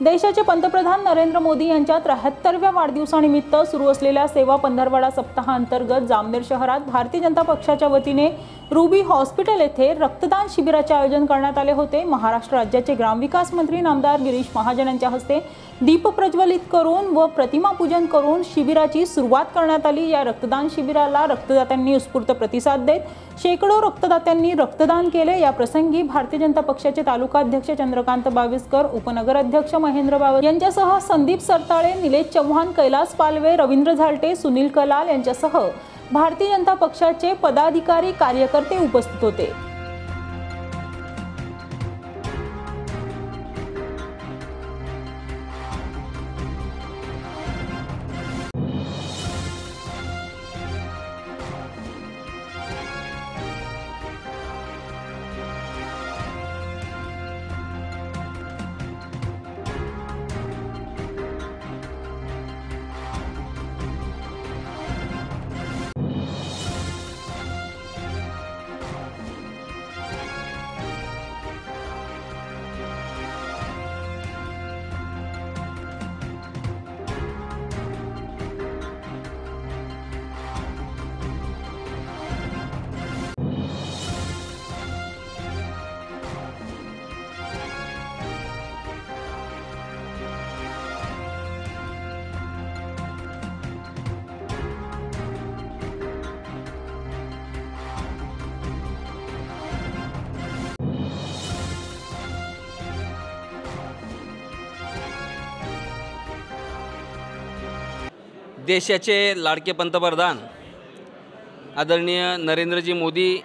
देशाचे पंतप्रधान नरेंद्र मोदी यांच्या त्र्याहत्तरव्या वाढदिवसानिमित्त सुरू असलेल्या सेवा पंधरवाडा सप्ताहांतर्गत जामनेर शहरात भारतीय जनता पक्षाच्या वतीने रुबी हॉस्पिटल येथे रक्तदान शिबिराचे आयोजन करण्यात आले होते. महाराष्ट्र राज्याचे ग्रामविकास मंत्री नामदार गिरीश महाजन यांच्या हस्ते दीप प्रज्वलित करून व प्रतिमा पूजन करून शिबिराची सुरुवात करण्यात आली. या रक्तदान शिबिराला रक्तदात्यांनी उत्स्फूर्त प्रतिसाद देत शेकडो रक्तदात्यांनी रक्तदान केले. या प्रसंगी भारतीय जनता पक्षाचे तालुका अध्यक्ष चंद्रकांत बाविस्कर उपनगराध्यक्ष महेंद्र बावर यांच्यासह संदीप सरताळे निलेश चव्हाण कैलास पालवे रवींद्र झालटे सुनील कलाल यांच्यासह भारतीय जनता पक्षाचे पदाधिकारी कार्यकर्ते उपस्थित होते. देशाचे लाडके पंतप्रधान आदरणीय नरेंद्रजी मोदी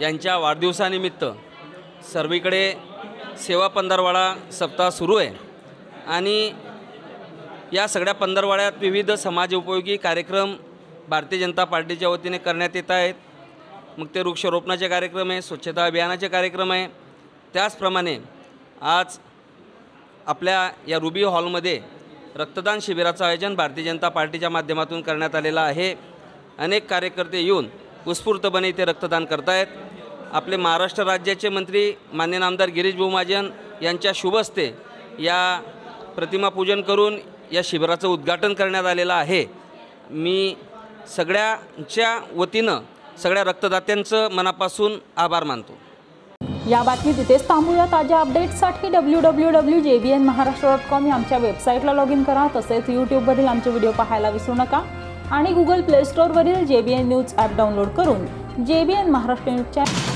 यांच्या वाढदिवसानिमित्त सर्वीकडे सेवा पंधरवाडा सप्ताह सुरू आहे. आणि या सगळ्या पंधरवाड्यात विविध समाजोपयोगी कार्यक्रम भारतीय जनता पार्टीच्या वतीने करण्यात येत आहेत. मग ते वृक्षारोपणाचे कार्यक्रम आहे स्वच्छता अभियानाचे कार्यक्रम आहे. त्याचप्रमाणे आज आपल्या या रुबी हॉलमध्ये रक्तदान शिबिराचं आयोजन भारतीय जनता पार्टीच्या माध्यमातून करण्यात आलेलं आहे. अनेक कार्यकर्ते येऊन उत्स्फूर्तपणे इथे रक्तदान करतायत. आपले महाराष्ट्र राज्याचे मंत्री मान्य आमदार गिरीश महाजन यांच्या शुभस्ते या प्रतिमा पूजन करून या शिबिराचं उद्घाटन करण्यात आलेलं आहे. मी सगळ्यांच्या वतीनं सगळ्या रक्तदात्यांचं मनापासून आभार मानतो. या बातमीत इथेच थांबूया. ताज्या अपडेट्ससाठी W W W J B N Maharashtra dot com या आमच्या वेबसाईटला लॉग इन करा. तसेच यूट्यूबवरील आमचे व्हिडिओ पाहायला विसरू नका. आणि Google play स्टोअरवरील J B N news app download करून J B N Maharashtra news channel